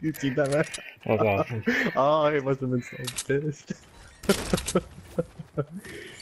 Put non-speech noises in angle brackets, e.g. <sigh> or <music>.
you see that, man? What's oh, <laughs> it must have been so pissed. <laughs>